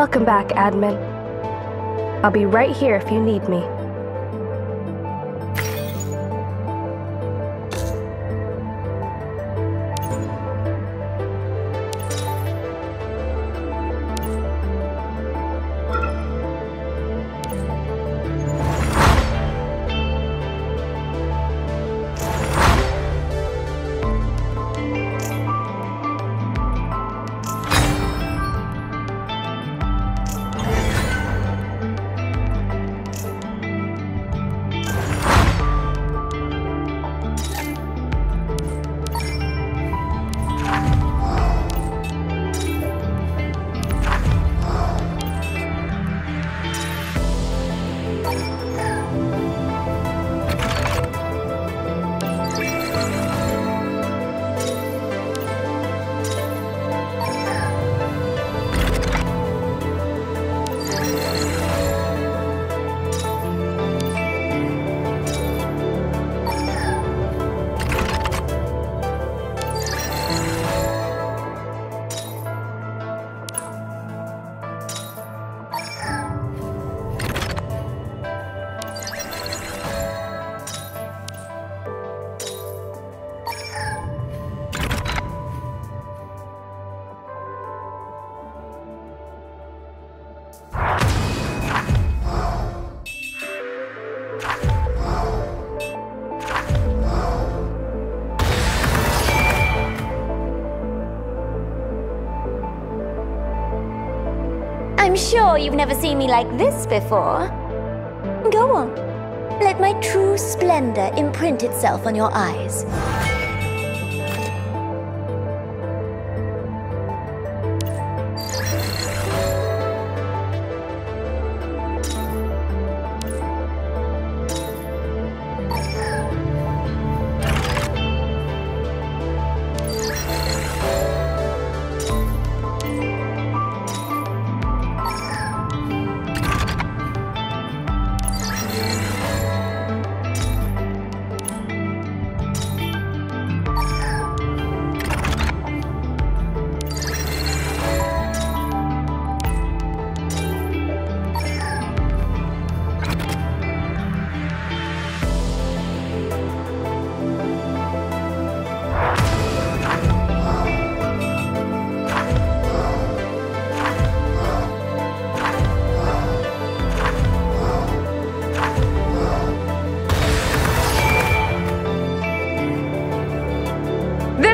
Welcome back, admin. I'll be right here if you need me. I'm sure you've never seen me like this before. Go on. Let my true splendor imprint itself on your eyes.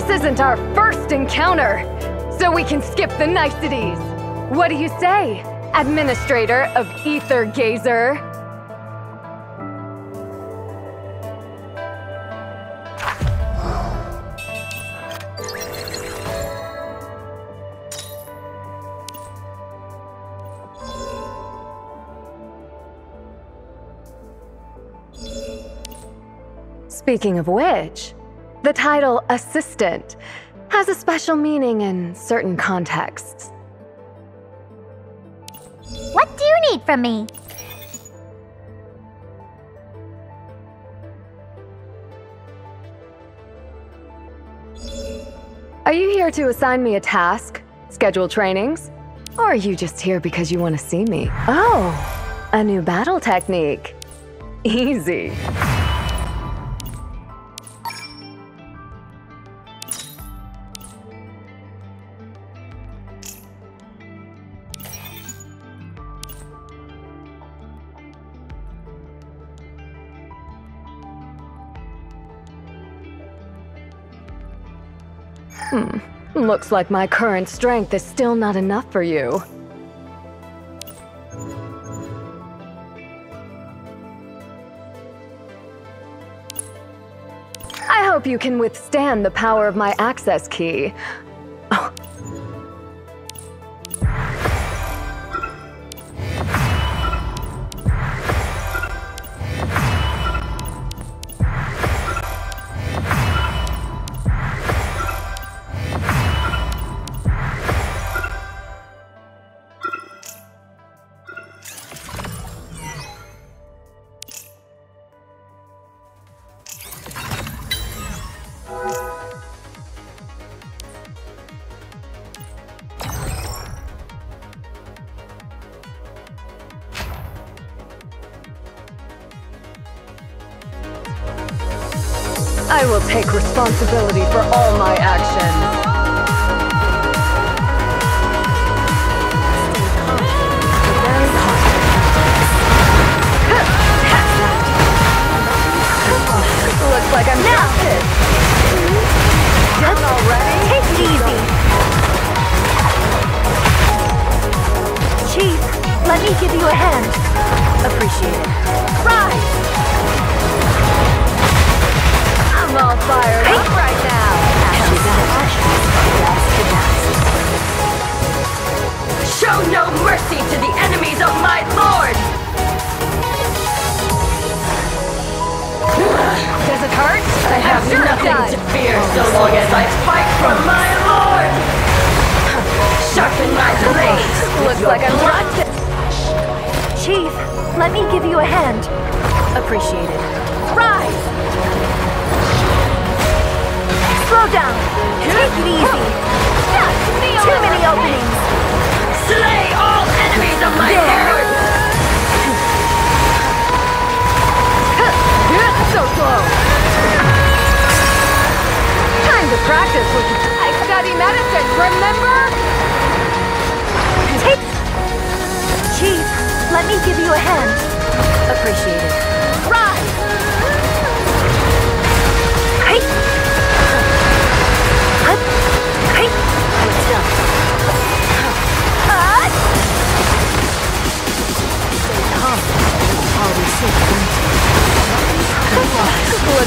This isn't our first encounter, so we can skip the niceties. What do you say, Administrator of Aether Gazer? Speaking of which, the title Assistant has a special meaning in certain contexts. What do you need from me? Are you here to assign me a task, schedule trainings, or are you just here because you want to see me? Oh, a new battle technique. Easy. Hmm. Looks like my current strength is still not enough for you. I hope you can withstand the power of my access key. I will take responsibility for all my actions. Looks like I'm drafted. Down already? Take it easy. Chief, let me give you a hand. Appreciate it. Looks like I'm drafted. Chief, let me give you a hand. Appreciate it. Rise! Slow down. Take it easy. Too many openings. Slay all enemies of my! So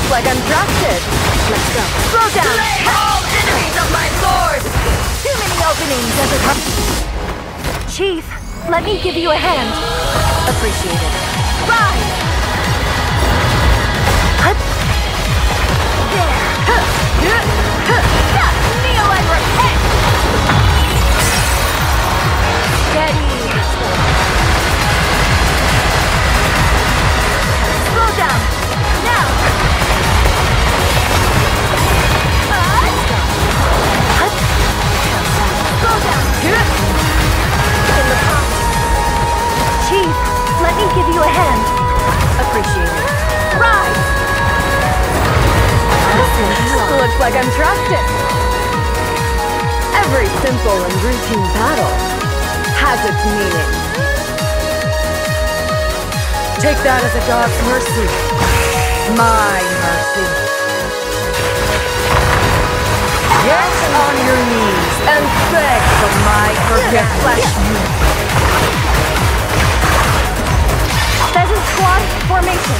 Looks like I'm drafted. Let's go. Slow down. Slay all enemies of my! Too many openings. Does it? Chief, let me give you a hand. Appreciate it. Rise! Hut! Like I'm drafted. Every simple and routine battle has its meaning. Take that as a god's mercy. My mercy. Get on your knees and beg for my forgiveness. Pheasant Squad formation.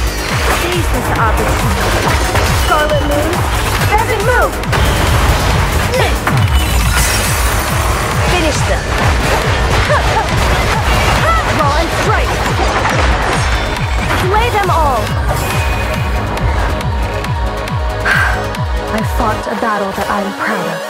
Seize this opportunity. Scarlet Moon, Pheasant move! Finish them. Draw and strike. Slay them all. I fought a battle that I'm proud of.